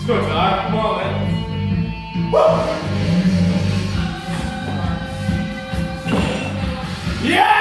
Let's go, Todd. Come on, man. Woo! Yeah!